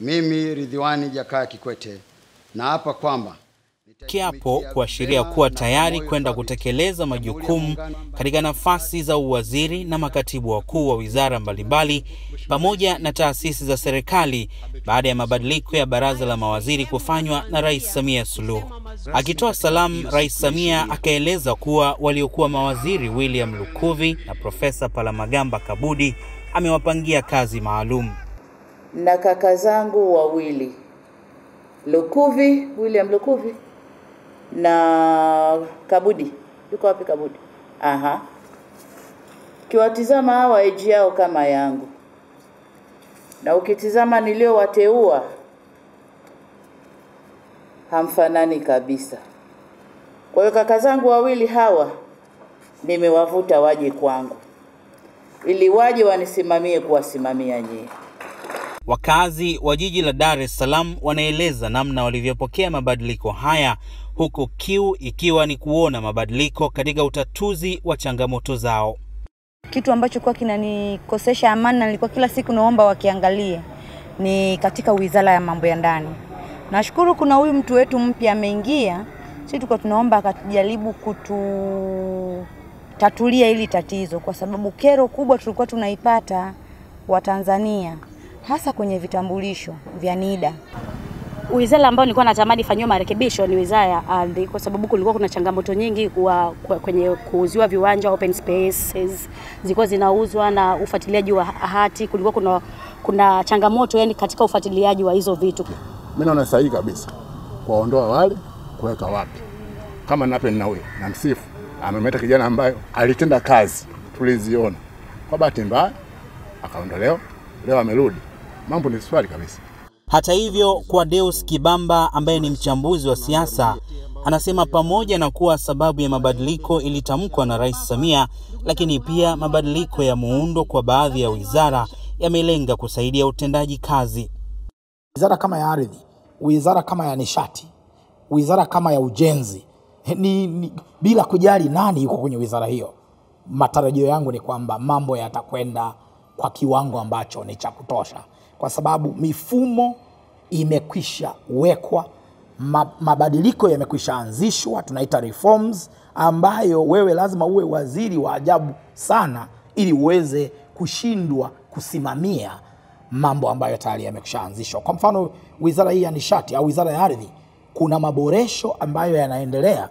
Mimi Ridhiwani Jakaya Kikwete naapa kwamba kiapo kuashiria kuwa tayari kwenda kutekeleza majukumu katika nafasi za uwaziri na makatibu wakuu wa wizara mbalimbali pamoja na taasisi za serikali baada ya mabadiliko ya baraza la mawaziri kufanywa na Rais Samia Suluhu. Akitoa salamu, Rais Samia akaeleza kuwa waliokuwa mawaziri William Lukuvi na Profesa Palamagamba Kabudi amewapangia kazi maalum. Na kaka zangu wawili Lukuvi, William Lukuvi na Kabudi. Yuko wapi Kabudi? Aha. Ukiwatizama hawa eji yao kama yangu, na ukitizama niliowateua hamfanani kabisa. Kwa hiyo kaka zangu wawili hawa nimewavuta waje kwangu ili waje wanisimamie kuwasimamia nyie. Wakazi wa jiji la Dar es Salaam wanaeleza namna walivyopokea mabadiliko haya, huku kiu ikiwa ni kuona mabadiliko katika utatuzi wa changamoto zao. Kitu ambacho kuwa kinanikosesha amani na nilikuwa kila siku naomba wakiangalie ni katika wizara ya mambo ya ndani. Nashukuru kuna huyu mtu wetu mpya ameingia, sisi tulikuwa tunaomba akajaribu kututatulia hili tatizo, kwa sababu kero kubwa tulikuwa tunaipata Watanzania hasa kwenye vitambulisho vya NIDA. Wizara ambayo nilikuwa natamani ifanyiwe marekebisho ni wizara ya ardhi, kwa sababu kulikuwa kuna changamoto nyingi kwa, kwenye kuuziwa viwanja open spaces zilikuwa zinauzwa na ufuatiliaji wa hati, kulikuwa kuna, kuna changamoto yani katika ufuatiliaji wa hizo vitu. Mimi naona sahihi kabisa kuwaondoa wale kuweka wapi. Kama Nape Nnauye namsifu, amemleta kijana ambayo alitenda kazi tuliziona. Kwa bahati mbaya akaondolewa, leo amerudi. Mambo ni swali kabisa. Hata hivyo, kwa Deus Kibamba ambaye ni mchambuzi wa siasa, anasema pamoja na kuwa sababu ya mabadiliko ilitamkwa na Rais Samia, lakini pia mabadiliko ya muundo kwa baadhi ya wizara yamelenga kusaidia utendaji kazi. Wizara kama ya ardhi, wizara kama ya nishati, wizara kama ya ujenzi ni, ni, bila kujali nani yuko kwenye wizara hiyo, matarajio yangu ni kwamba mambo yatakwenda kwa kiwango ambacho ni cha kutosha, kwa sababu mifumo imekwisha wekwa, mabadiliko yamekwisha anzishwa, tunaita reforms, ambayo wewe lazima uwe waziri wa ajabu sana ili uweze kushindwa kusimamia mambo ambayo tayari yamekwisha anzishwa. Kwa mfano, wizara hii ya nishati au wizara ya ardhi, kuna maboresho ambayo yanaendelea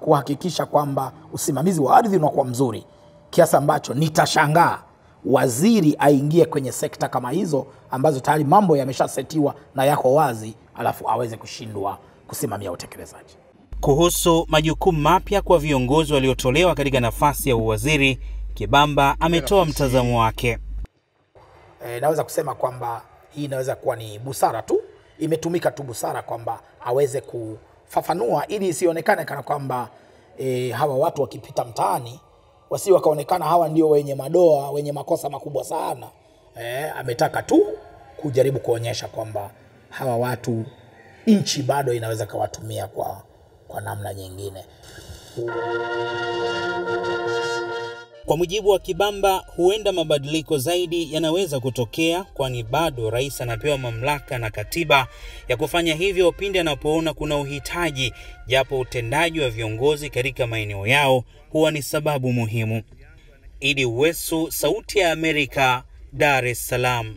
kuhakikisha kwamba usimamizi wa ardhi unakuwa mzuri kiasi ambacho nitashangaa waziri aingie kwenye sekta kama hizo ambazo tayari mambo yameshasetiwa na yako wazi, alafu aweze kushindwa kusimamia utekelezaji. Kuhusu majukumu mapya kwa viongozi waliotolewa katika nafasi ya uwaziri, Kibamba ametoa mtazamo wake. E, naweza kusema kwamba hii inaweza kuwa ni busara tu, imetumika tu busara kwamba aweze kufafanua ili isionekane kana kwamba e, hawa watu wakipita mtaani wasi wakaonekana hawa ndio wenye madoa wenye makosa makubwa sana. E, ametaka tu kujaribu kuonyesha kwamba hawa watu nchi bado inaweza kawatumia kwa, kwa namna nyingine. Kwa mujibu wa Kibamba, huenda mabadiliko zaidi yanaweza kutokea, kwani bado rais anapewa mamlaka na katiba ya kufanya hivyo pindi anapoona kuna uhitaji, japo utendaji wa viongozi katika maeneo yao huwa ni sababu muhimu. Idi Wesu, Sauti ya Amerika, Dar es Salaam.